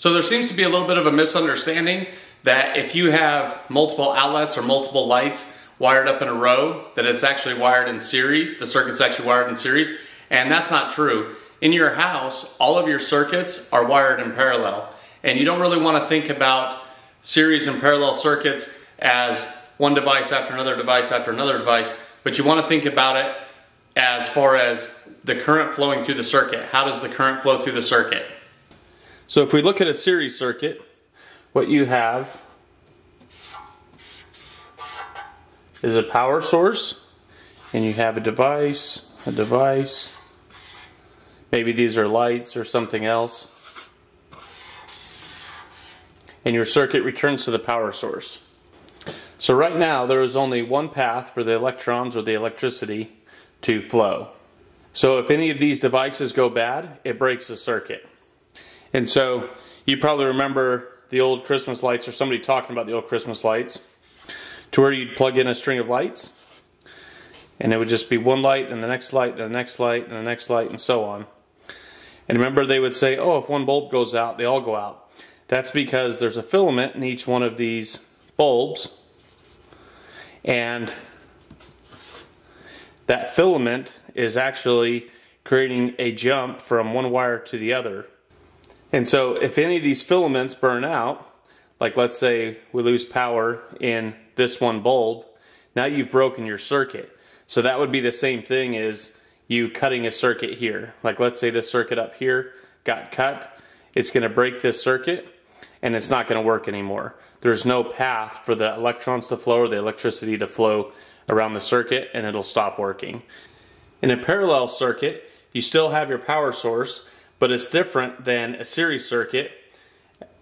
So there seems to be a little bit of a misunderstanding that if you have multiple outlets or multiple lights wired up in a row, that it's actually wired in series, the circuit's actually wired in series, and that's not true. In your house, all of your circuits are wired in parallel, and you don't really want to think about series and parallel circuits as one device after another device after another device, but you want to think about it as far as the current flowing through the circuit. How does the current flow through the circuit? So if we look at a series circuit, what you have is a power source, and you have a device, a device, maybe these are lights or something else, and your circuit returns to the power source. So right now there is only one path for the electrons or the electricity to flow. So if any of these devices go bad, it breaks the circuit. And so you probably remember the old Christmas lights or somebody talking about the old Christmas lights to where you'd plug in a string of lights and it would just be one light and the next light and the next light and the next light and so on. And remember they would say, oh, if one bulb goes out, they all go out. That's because there's a filament in each one of these bulbs and that filament is actually creating a jump from one wire to the other. And so if any of these filaments burn out, like let's say we lose power in this one bulb, now you've broken your circuit. So that would be the same thing as you cutting a circuit here. Like let's say this circuit up here got cut, it's going to break this circuit and it's not going to work anymore. There's no path for the electrons to flow or the electricity to flow around the circuit and it'll stop working. In a parallel circuit, you still have your power source, but it's different than a series circuit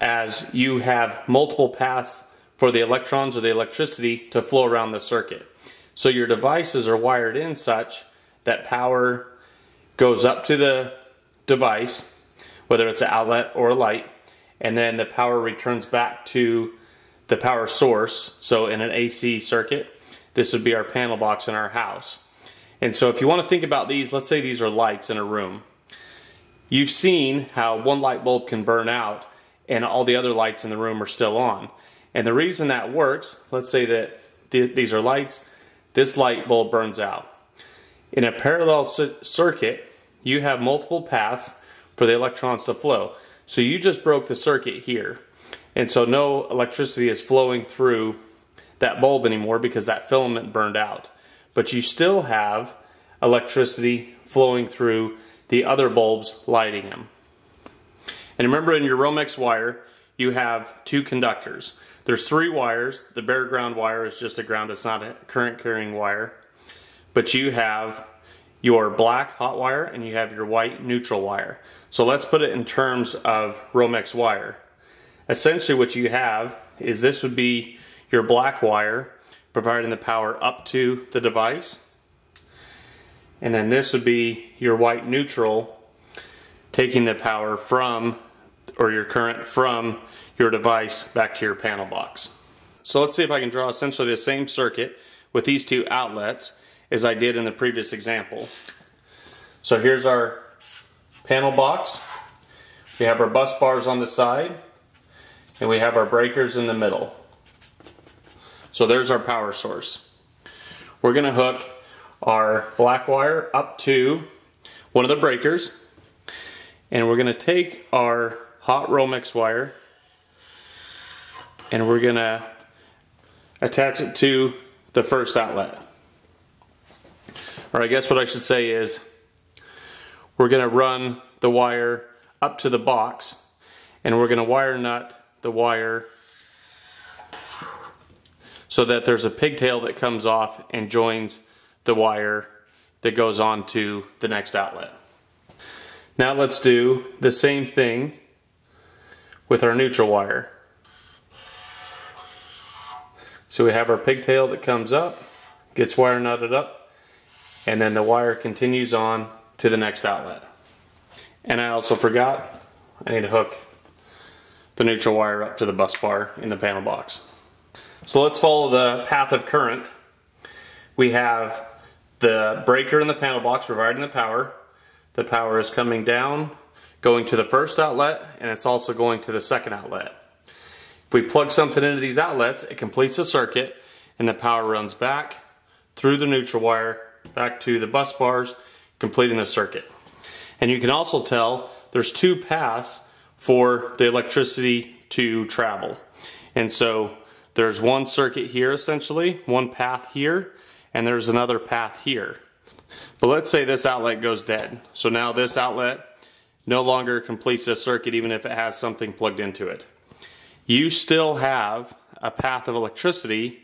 as you have multiple paths for the electrons or the electricity to flow around the circuit. So your devices are wired in such that power goes up to the device, whether it's an outlet or a light, and then the power returns back to the power source. So in an AC circuit, this would be our panel box in our house. And so if you want to think about these, let's say these are lights in a room. You've seen how one light bulb can burn out and all the other lights in the room are still on. And the reason that works, let's say that th these are lights, this light bulb burns out. In a parallel circuit, you have multiple paths for the electrons to flow. So you just broke the circuit here. And so no electricity is flowing through that bulb anymore because that filament burned out. But you still have electricity flowing through the other bulbs lighting them. And remember in your Romex wire, you have two conductors. There's three wires. The bare ground wire is just a ground, it's not a current carrying wire. But you have your black hot wire and you have your white neutral wire. So let's put it in terms of Romex wire. Essentially what you have is this would be your black wire providing the power up to the device and then this would be your white neutral taking the power from, or your current from your device back to your panel box. So let's see if I can draw essentially the same circuit with these two outlets as I did in the previous example. So here's our panel box. We have our bus bars on the side and we have our breakers in the middle. So there's our power source. We're going to hook our black wire up to one of the breakers and we're going to take our hot Romex wire and we're going to attach it to the first outlet. Or I guess what I should say is we're going to run the wire up to the box and we're going to wire nut the wire so that there's a pigtail that comes off and joins the wire that goes on to the next outlet. Now let's do the same thing with our neutral wire. So we have our pigtail that comes up, gets wire nutted up, and then the wire continues on to the next outlet. And I also forgot, I need to hook the neutral wire up to the bus bar in the panel box. So let's follow the path of current. We have the breaker in the panel box providing the power. The power is coming down, going to the first outlet and it's also going to the second outlet. If we plug something into these outlets, it completes the circuit and the power runs back through the neutral wire back to the bus bars, completing the circuit. And you can also tell there's two paths for the electricity to travel. And so there's one circuit here essentially, one path here, and there's another path here. But let's say this outlet goes dead. So now this outlet no longer completes this circuit even if it has something plugged into it. You still have a path of electricity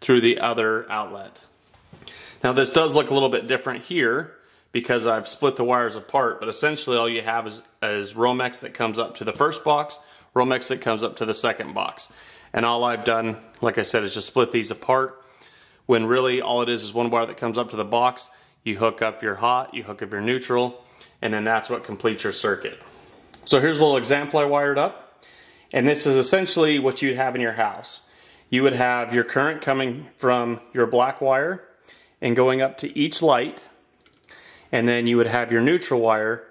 through the other outlet. Now this does look a little bit different here because I've split the wires apart, but essentially all you have is, is Romex that comes up to the first box, Romex that comes up to the second box. And all I've done, like I said, is just split these apart when really all it is is one wire that comes up to the box. You hook up your hot, you hook up your neutral, and then that's what completes your circuit. So here's a little example I wired up. And this is essentially what you'd have in your house. You would have your current coming from your black wire and going up to each light. And then you would have your neutral wire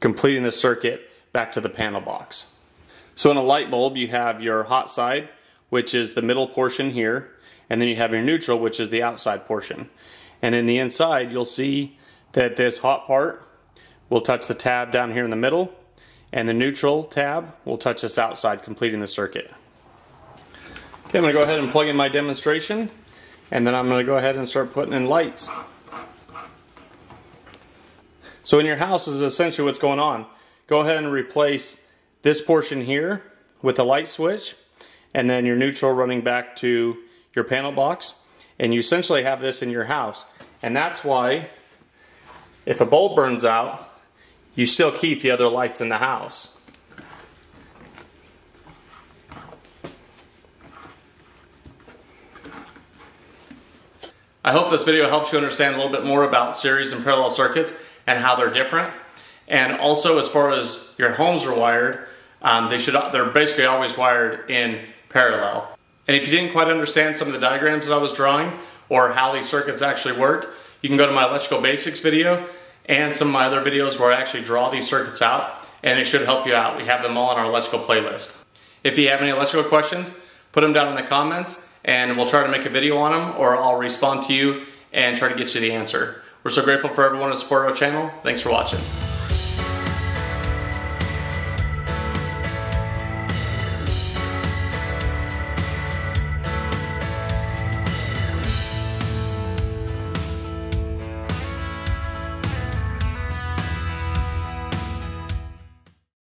completing the circuit back to the panel box. So in a light bulb, you have your hot side, which is the middle portion here, and then you have your neutral, which is the outside portion. And in the inside, you'll see that this hot part will touch the tab down here in the middle, and the neutral tab will touch this outside, completing the circuit. Okay, I'm gonna go ahead and plug in my demonstration, and then I'm gonna go ahead and start putting in lights. So in your house is essentially what's going on. Go ahead and replace this portion here with a light switch and then your neutral running back to your panel box and you essentially have this in your house and that's why if a bulb burns out you still keep the other lights in the house. I hope this video helps you understand a little bit more about series and parallel circuits and how they're different. And also as far as your homes are wired, um, they should, they're basically always wired in parallel. And if you didn't quite understand some of the diagrams that I was drawing or how these circuits actually work, you can go to my electrical basics video and some of my other videos where I actually draw these circuits out and it should help you out. We have them all on our electrical playlist. If you have any electrical questions, put them down in the comments and we'll try to make a video on them or I'll respond to you and try to get you the answer. We're so grateful for everyone to support our channel. Thanks for watching.